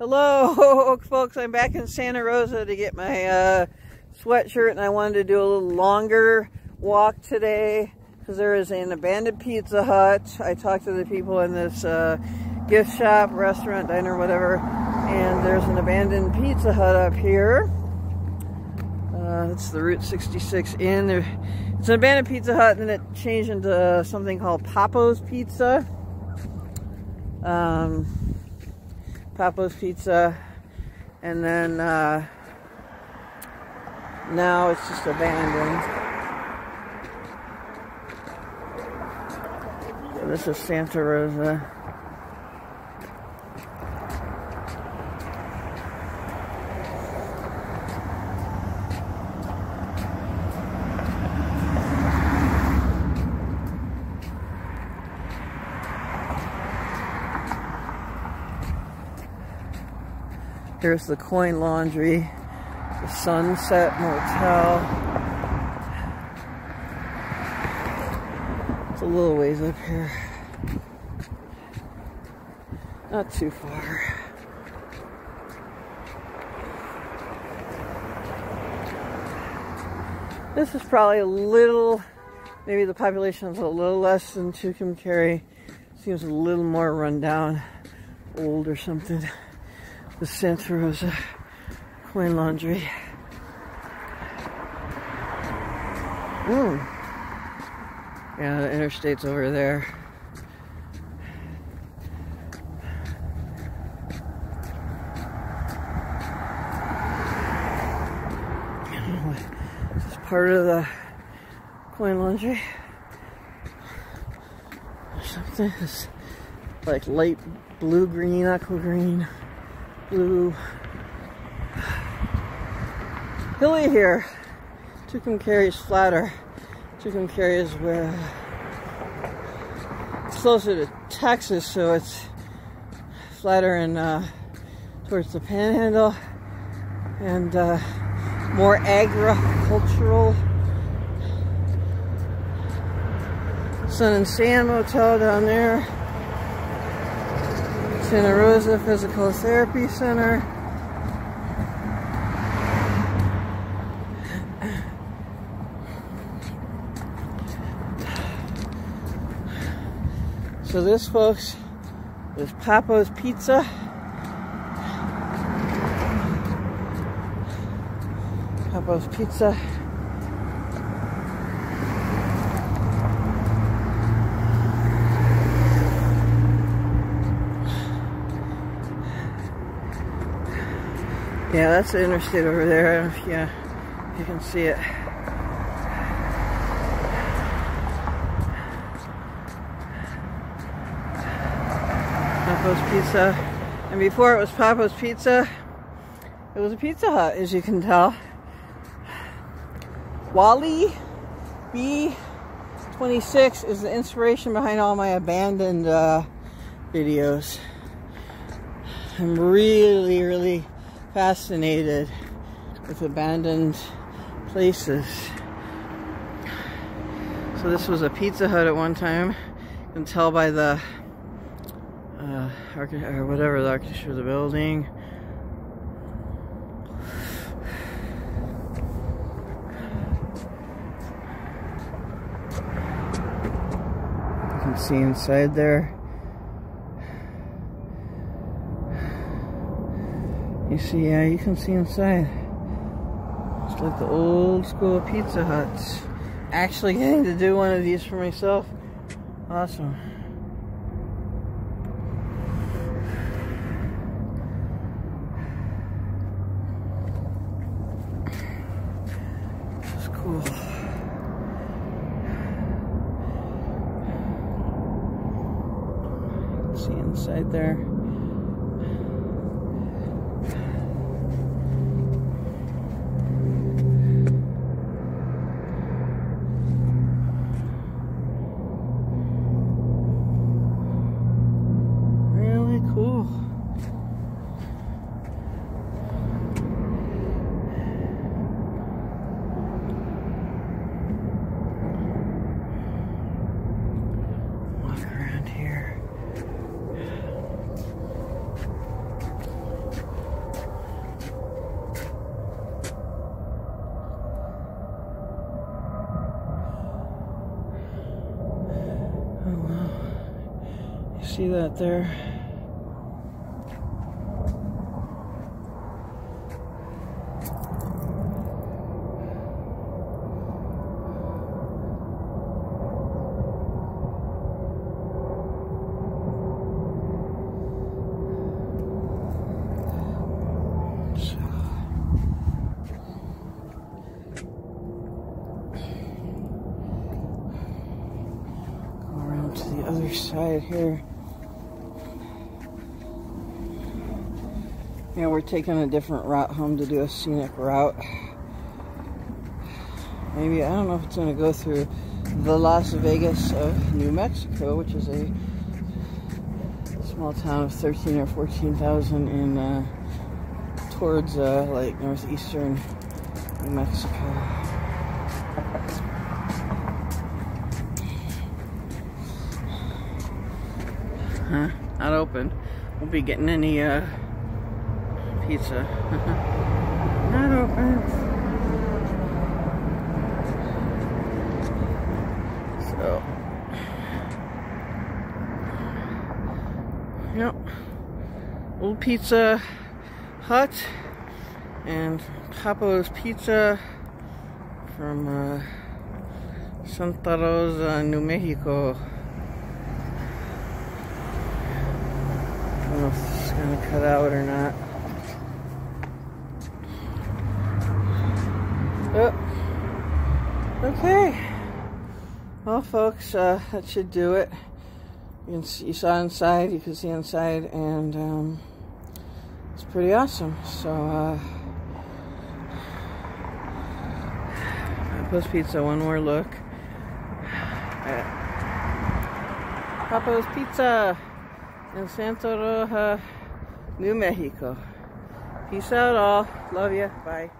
Hello, folks. I'm back in Santa Rosa to get my uh, sweatshirt, and I wanted to do a little longer walk today because there is an abandoned Pizza Hut. I talked to the people in this uh, gift shop, restaurant, diner, whatever, and there's an abandoned Pizza Hut up here. Uh, it's the Route 66 Inn. There, it's an abandoned Pizza Hut, and then it changed into something called Papo's Pizza. Um, Papo's Pizza, and then uh, now it's just abandoned. So this is Santa Rosa. Here's the coin laundry, the Sunset Motel. It's a little ways up here. Not too far. This is probably a little, maybe the population is a little less than Tucumcari. Seems a little more rundown, old or something the Santa Rosa Coin Laundry. Mm. Yeah, the interstate's over there. This is part of the coin laundry. Something is like light blue green, aqua green blue. Hilly here. Tucumcari's flatter. Tucumcari is where it's closer to Texas, so it's flatter and uh, towards the panhandle and uh, more agricultural. Sun and Sand Motel down there. Santa Rosa Physical Therapy Center. So this, folks, is Papo's Pizza. Papo's Pizza. Yeah, that's the interstate over there. If you, you can see it. Papo's Pizza. And before it was Papo's Pizza, it was a Pizza Hut, as you can tell. Wally B26 is the inspiration behind all my abandoned uh, videos. I'm really, really fascinated with abandoned places. So this was a Pizza Hut at one time. You can tell by the uh, or whatever the architecture of the building. You can see inside there. See, yeah, you can see inside. It's like the old school Pizza Huts. Actually getting to do one of these for myself. Awesome. It's cool. See inside there. See that there? to the other side here. Yeah, we're taking a different route home to do a scenic route. Maybe, I don't know if it's going to go through the Las Vegas of New Mexico, which is a small town of 13 or 14,000 in uh, towards uh, like northeastern New Mexico. Huh? Not open. Won't be getting any uh, pizza. Not open. So, yep. Little Pizza Hut and Papo's Pizza from uh, Santa Rosa, New Mexico. I don't know if it's going to cut out or not. Okay. Well, folks, uh, that should do it. You, see, you saw inside, you can see inside, and um, it's pretty awesome. So, uh, Papo's Pizza, one more look. Papa's Pizza in Santa Rosa, New Mexico. Peace out all. Love you. Bye.